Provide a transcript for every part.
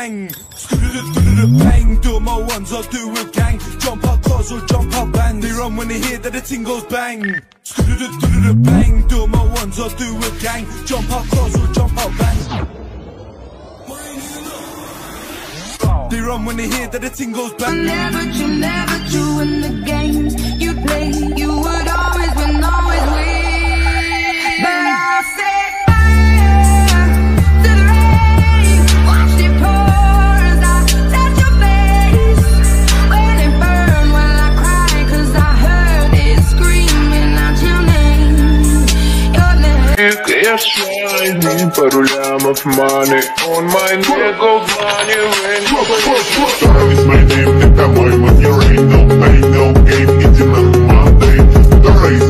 bang. Bang, do my ones, I do a gang. Jump up cars or jump up band. They run when they hear that the ting goes bang. Bang, do my ones, I do a gang. Jump up cars or jump up band. They run when they hear that the ting goes bang. Never true, never true in the games That's why me parulam of money on my neck of money ring. Star is my name, and I'm my money. No pain, no game. it's in my money. The race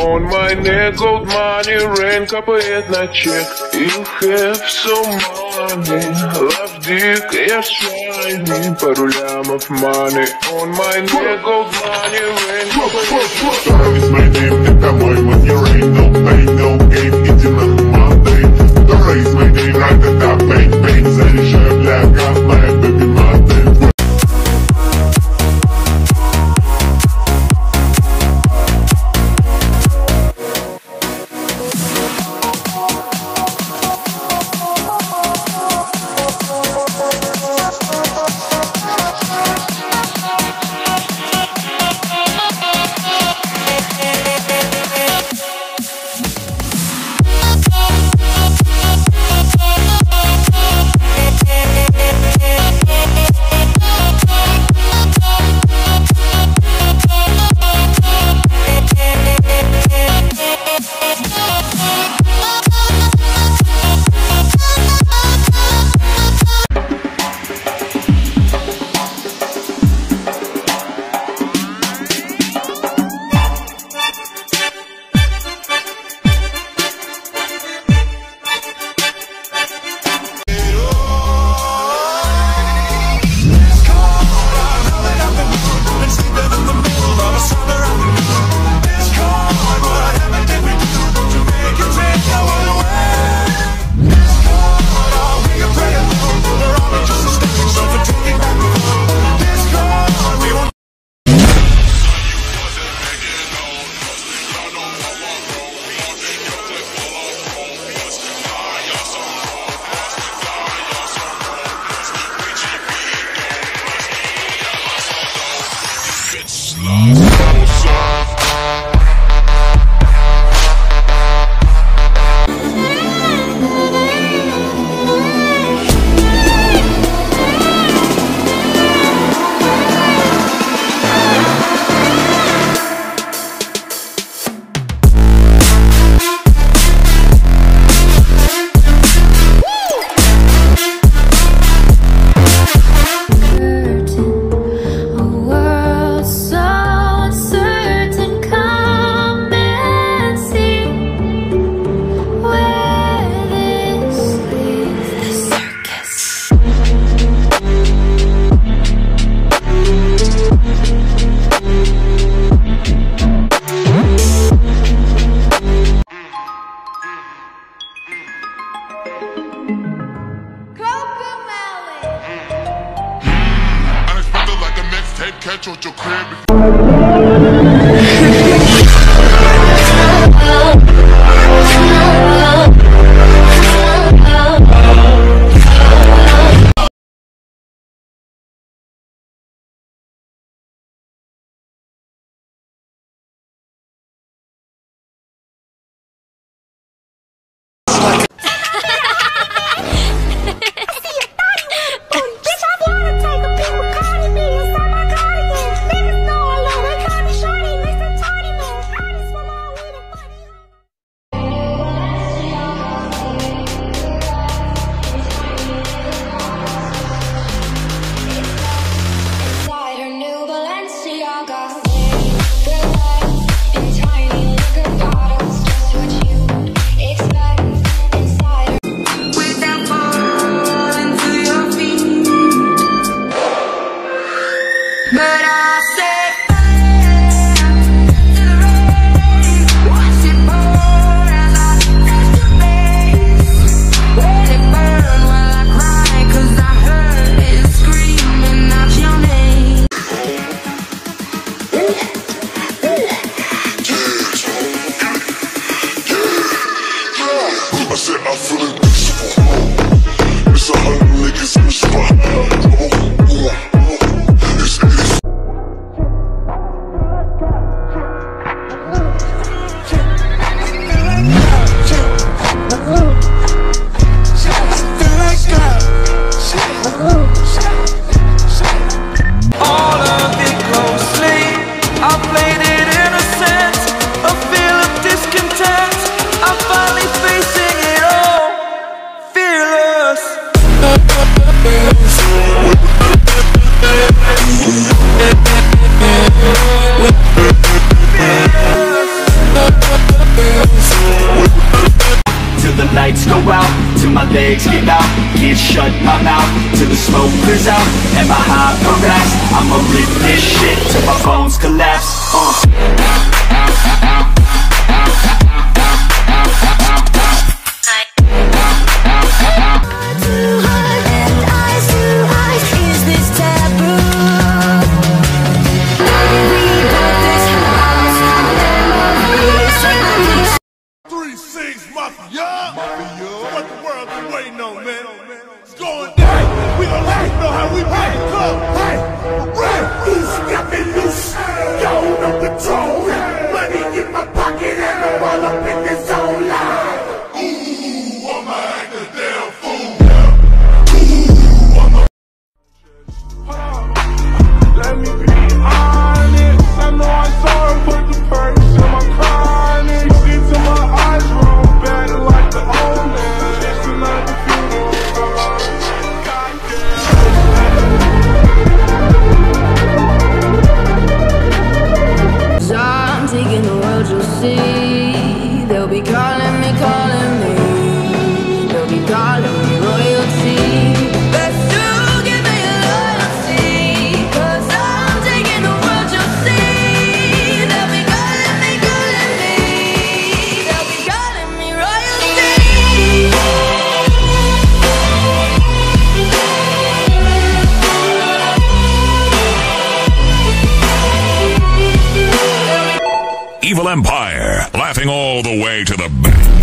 On my neck, gold money, rain капает на чек You have so money, love dick, я шайни, пару лямов money On my neck, gold money, rain капает Sorry is my name, это мой money rain No pain, no gain, Catch at your crib till my legs give out. Can't shut my mouth till the smoke clears out. And my high harass I'ma rip this shit till my bones collapse. Uh. Mafia. What the world been waiting on, man? It's going down. We gon' let you know how we play the club. Hey, right. We stepping loose. Yo, no control. Evil Empire, laughing all the way to the bank.